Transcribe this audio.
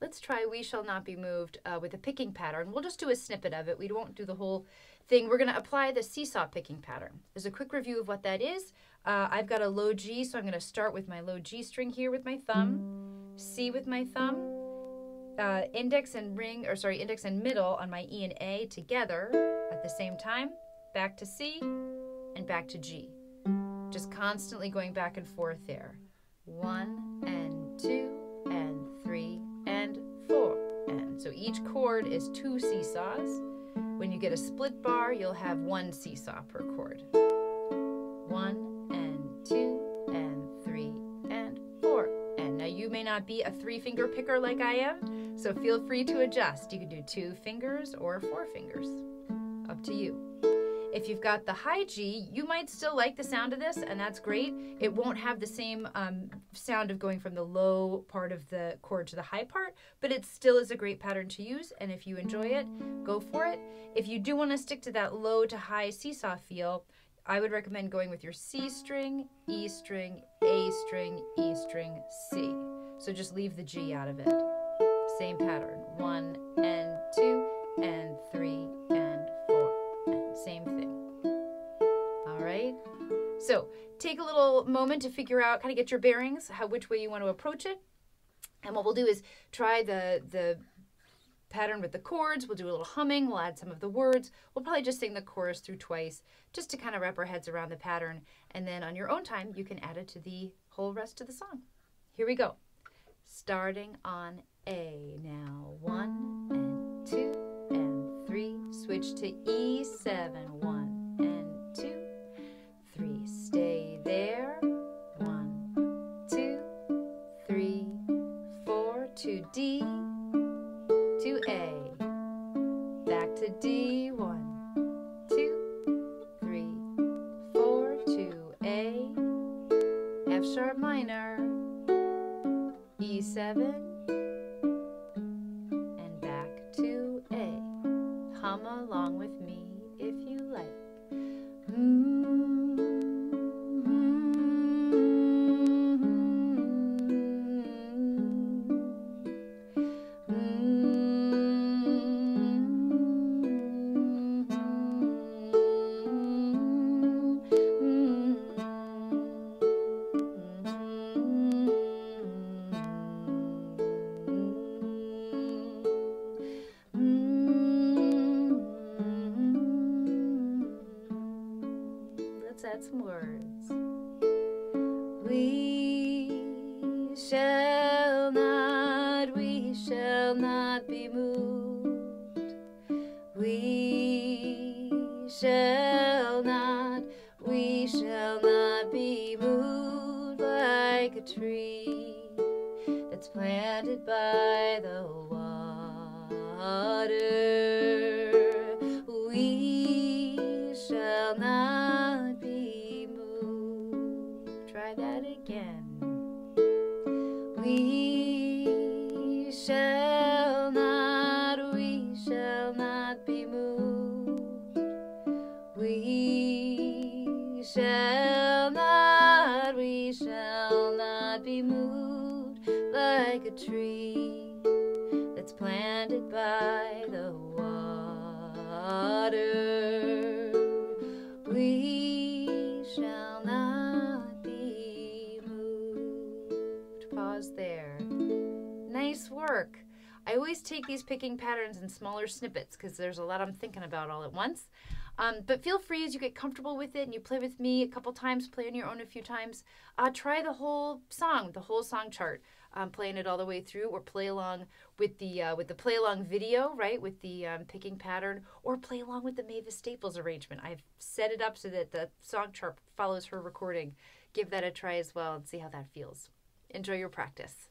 let's try We Shall Not Be Moved uh, with a picking pattern. We'll just do a snippet of it. We won't do the whole thing. We're going to apply the seesaw picking pattern. There's a quick review of what that is. Uh, I've got a low G, so I'm going to start with my low G string here with my thumb, C with my thumb, uh, index and ring, or sorry, index and middle on my E and A together at the same time, back to C and back to G. Just constantly going back and forth there. One and so each chord is two seesaws. When you get a split bar, you'll have one seesaw per chord. One and two and three and four. And now you may not be a three finger picker like I am, so feel free to adjust. You can do two fingers or four fingers. Up to you. If you've got the high G, you might still like the sound of this, and that's great. It won't have the same um, sound of going from the low part of the chord to the high part, but it still is a great pattern to use, and if you enjoy it, go for it. If you do want to stick to that low to high seesaw feel, I would recommend going with your C string, E string, A string, E string, C. So just leave the G out of it. Same pattern. One and two and three and four. And same thing. Right. So take a little moment to figure out, kind of get your bearings, how which way you want to approach it. And what we'll do is try the the pattern with the chords. We'll do a little humming. We'll add some of the words. We'll probably just sing the chorus through twice just to kind of wrap our heads around the pattern. And then on your own time, you can add it to the whole rest of the song. Here we go. Starting on A now. One and two and three. Switch to E7. One To D to A, back to D, one, two, three, four, to A, F sharp minor, E7, and back to A. Hum along Let's add some words. We shall not, we shall not be moved. We shall not, we shall not be moved like a tree that's planted by the water. Again. We shall not, we shall not be moved. We shall not, we shall not be moved like a tree that's planted by Nice work. I always take these picking patterns in smaller snippets because there's a lot I'm thinking about all at once. Um, but feel free as you get comfortable with it and you play with me a couple times, play on your own a few times. Uh, try the whole song, the whole song chart, um, playing it all the way through, or play along with the uh, with the play along video, right, with the um, picking pattern, or play along with the Mavis Staples arrangement. I've set it up so that the song chart follows her recording. Give that a try as well and see how that feels. Enjoy your practice.